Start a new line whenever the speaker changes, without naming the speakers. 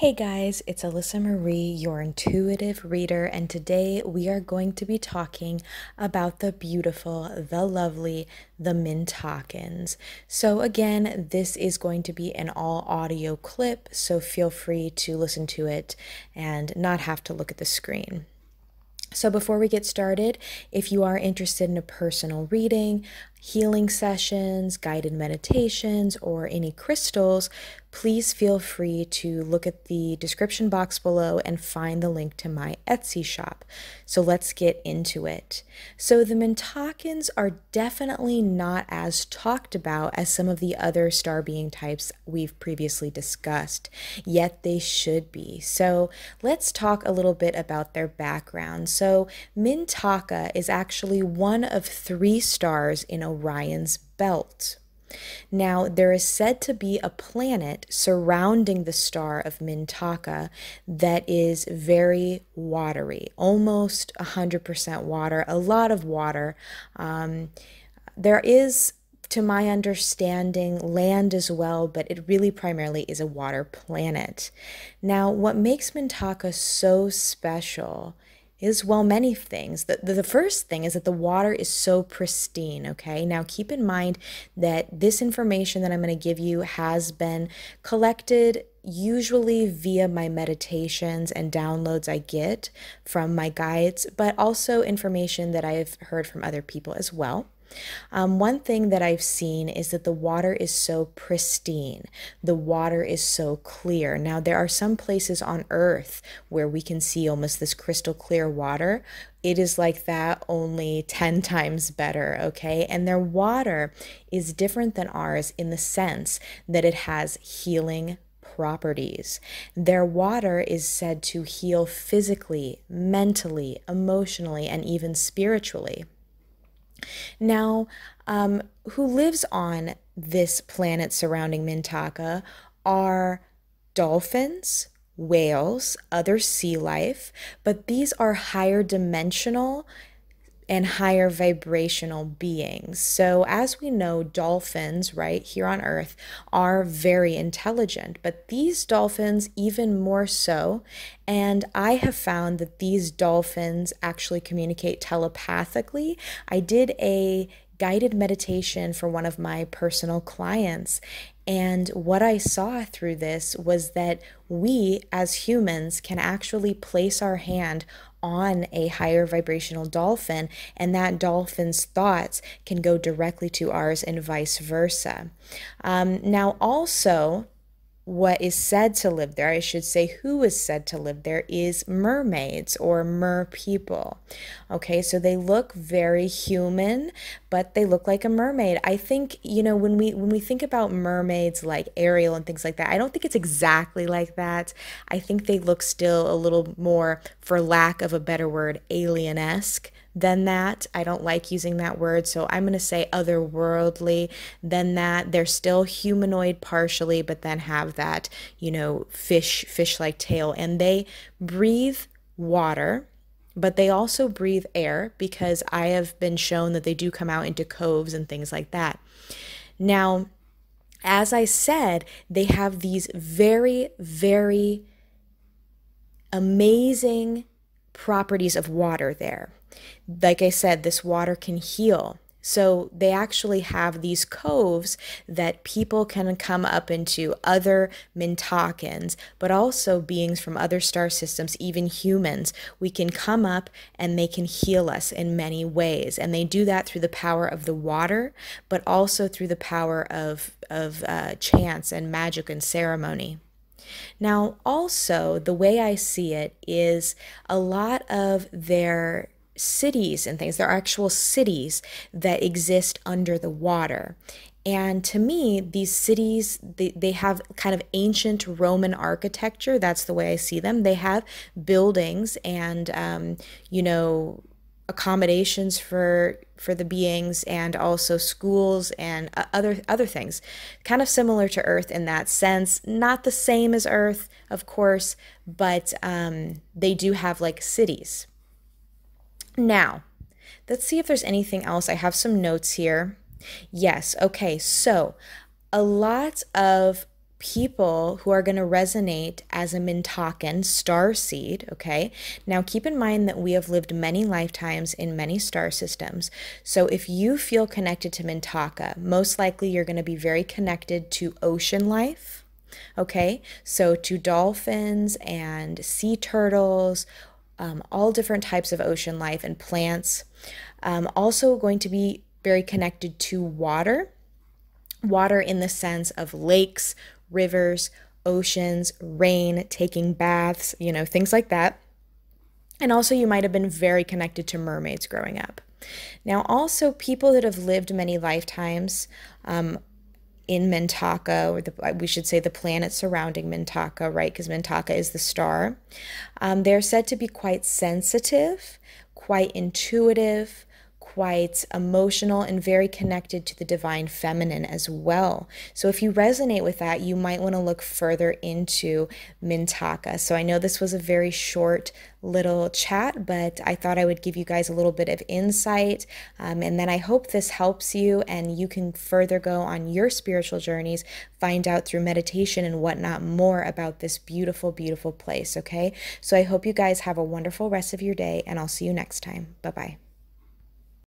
Hey guys, it's Alyssa Marie, your intuitive reader, and today we are going to be talking about the beautiful, the lovely, the Mintakans. So, again, this is going to be an all audio clip, so feel free to listen to it and not have to look at the screen. So, before we get started, if you are interested in a personal reading, healing sessions, guided meditations, or any crystals, please feel free to look at the description box below and find the link to my Etsy shop. So let's get into it. So, the Mintakans are definitely not as talked about as some of the other star being types we've previously discussed, yet they should be. So, let's talk a little bit about their background. So, Mintaka is actually one of three stars in Orion's belt. Now, there is said to be a planet surrounding the star of Mintaka that is very watery, almost 100% water, a lot of water. Um, there is, to my understanding, land as well, but it really primarily is a water planet. Now, what makes Mintaka so special is, well, many things. The, the, first thing is that the water is so pristine, okay? Now, keep in mind that this information that I'm going to give you has been collected usually via my meditations and downloads I get from my guides, but also information that I've heard from other people as well. Um, one thing that I've seen is that the water is so pristine, the water is so clear. Now, there are some places on earth where we can see almost this crystal clear water. It is like that, only 10 times better, okay? And their water is different than ours in the sense that it has healing properties. Their water is said to heal physically, mentally, emotionally, and even spiritually. Now, um, who lives on this planet surrounding Mintaka are dolphins, whales, other sea life, but these are higher dimensional and higher vibrational beings. So, as we know, dolphins, right, here on Earth, are very intelligent, but these dolphins, even more so. And I have found that these dolphins actually communicate telepathically. I did a guided meditation for one of my personal clients. And what I saw through this was that we as humans can actually place our hand on a higher vibrational dolphin, and that dolphin's thoughts can go directly to ours and vice versa. Um, now, also, what is said to live there, I should say who is said to live there, is mermaids or mer people. Okay, so they look very human, but they look like a mermaid. I think, you know, when we when we think about mermaids like Ariel and things like that, I don't think it's exactly like that. I think they look still a little more, for lack of a better word, alien-esque than that. I don't like using that word, so I'm going to say otherworldly than that. They're still humanoid partially, but then have that, you know, fish fish like tail and they breathe water but they also breathe air because I have been shown that they do come out into coves and things like that. Now, as I said, they have these very, very amazing properties of water there. Like I said, this water can heal. So they actually have these coves that people can come up into, other Mintakans, but also beings from other star systems, even humans. We can come up and they can heal us in many ways. And they do that through the power of the water, but also through the power of, of uh, chants and magic and ceremony. Now, also, the way I see it is a lot of their cities and things, there are actual cities that exist under the water. And to me, these cities, they, they have kind of ancient Roman architecture. That's the way I see them. They have buildings and, um, you know, accommodations for for the beings and also schools and uh, other other things. Kind of similar to earth in that sense. Not the same as earth of course but um, they do have like cities. Now let's see if there's anything else. I have some notes here. Yes okay so a lot of people who are going to resonate as a Mintakan star seed, okay? Now keep in mind that we have lived many lifetimes in many star systems. So if you feel connected to Mintaka, most likely you're going to be very connected to ocean life, okay? So to dolphins and sea turtles, um, all different types of ocean life and plants. Um, also going to be very connected to water water in the sense of lakes, rivers, oceans, rain, taking baths, you know, things like that. And also, you might have been very connected to mermaids growing up. Now, also, people that have lived many lifetimes um, in Mintaka, or the, we should say the planet surrounding Mintaka, right? Because Mintaka is the star. Um, they're said to be quite sensitive, quite intuitive, quite emotional and very connected to the divine feminine as well. So if you resonate with that, you might want to look further into Mintaka. So I know this was a very short little chat, but I thought I would give you guys a little bit of insight. Um, and then I hope this helps you and you can further go on your spiritual journeys, find out through meditation and whatnot more about this beautiful, beautiful place. Okay. So I hope you guys have a wonderful rest of your day and I'll see you next time. Bye bye.